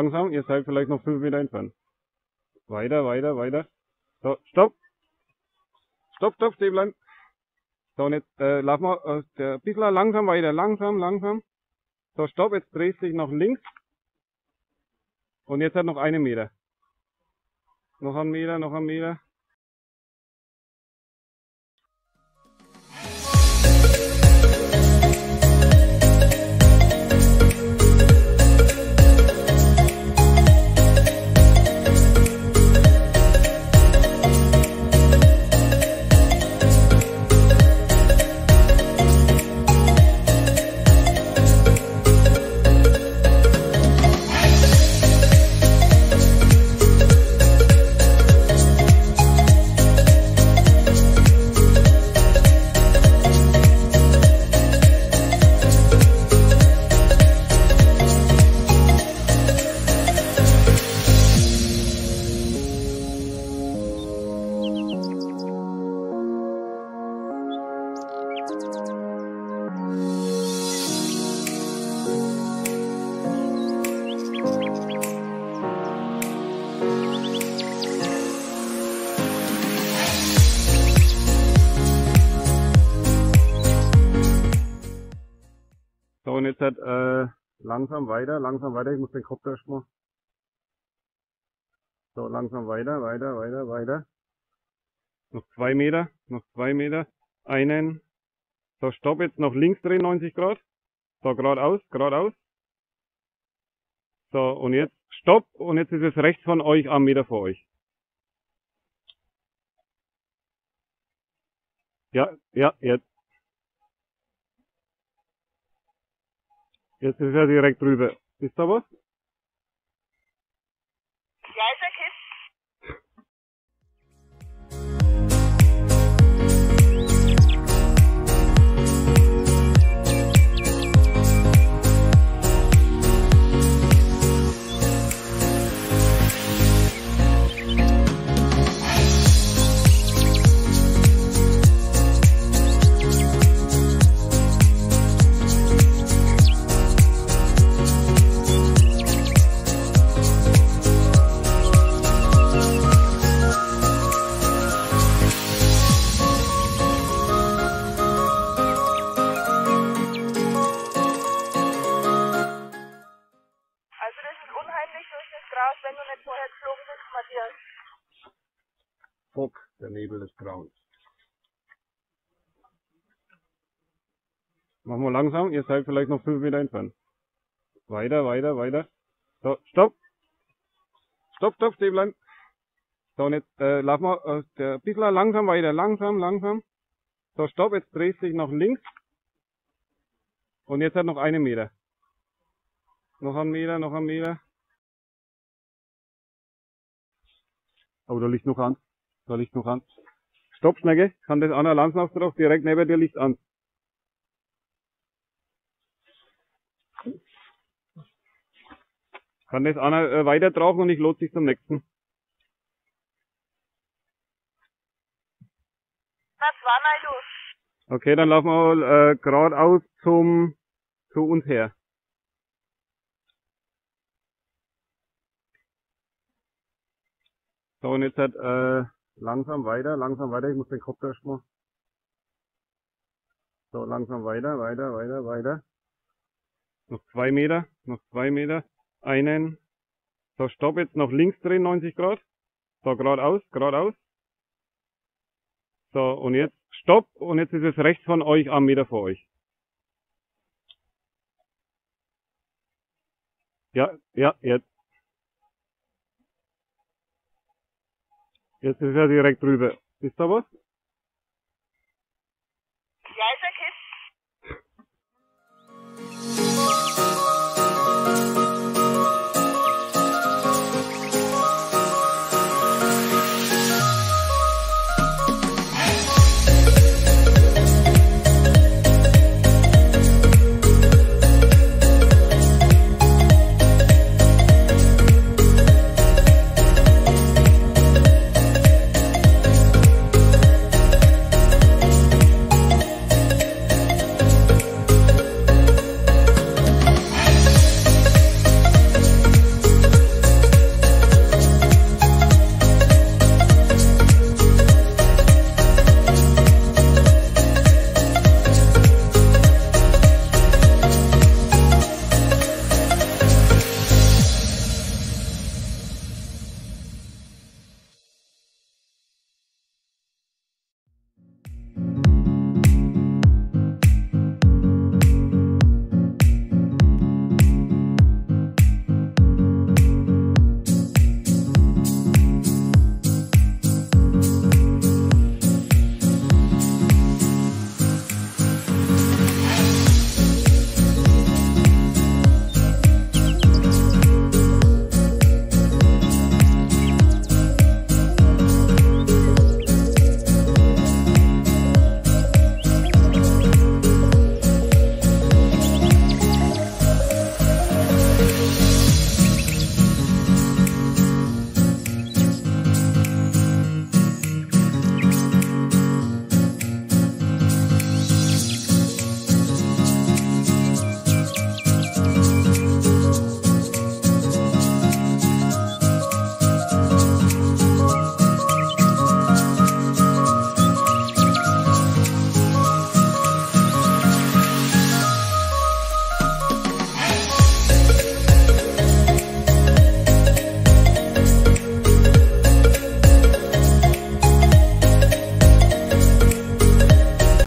langsam, ihr seid vielleicht noch fünf Meter entfernt. Weiter, weiter, weiter. So, stopp. Stopp, stopp, stehen bleiben. So, und jetzt äh, lauf mal äh, ein bisschen langsam weiter, langsam, langsam. So, stopp, jetzt drehst dich nach links. Und jetzt hat noch einen Meter. Noch ein Meter, noch ein Meter. Und jetzt halt, äh, langsam weiter, langsam weiter. Ich muss den Kopf erstmal. So, langsam weiter, weiter, weiter, weiter. Noch zwei Meter, noch zwei Meter. Einen. So, stopp, jetzt nach links drehen, 90 Grad. So, geradeaus, geradeaus. So, und jetzt stopp. Und jetzt ist es rechts von euch, am Meter vor euch. Ja, ja, jetzt. Jetzt ist er direkt drüber. Ist da was? Nicht vorher geflogen bist, Matthias. Fock, der Nebel des Grauens. Machen wir langsam, ihr seid vielleicht noch fünf Meter entfernt. Weiter, weiter, weiter. So, stopp. Stopp, stopp, stehen bleiben. So, und jetzt äh, lauf mal äh, der, ein bisschen langsam weiter, langsam, langsam. So, stopp, jetzt drehst dich nach links. Und jetzt hat noch einen Meter. Noch ein Meter, noch ein Meter. Oh, da liegt noch an. Da liegt noch an. Stopp, Schnecke. Kann das einer Lanzenhaus drauf? Direkt neben dir liegt an. Kann das einer äh, weiter drauf und ich los dich zum nächsten. Na, zweimal los. Okay, dann laufen wir äh, geradeaus zum zu uns her. So, und jetzt halt, äh, langsam weiter, langsam weiter. Ich muss den Kopf erstmal. So, langsam weiter, weiter, weiter, weiter. Noch zwei Meter, noch zwei Meter. Einen. So, stopp, jetzt nach links drehen, 90 Grad. So, geradeaus, geradeaus. So, und jetzt stopp. Und jetzt ist es rechts von euch, am Meter vor euch. Ja, ja, jetzt. Jetzt ist er direkt drüber. Ist da was?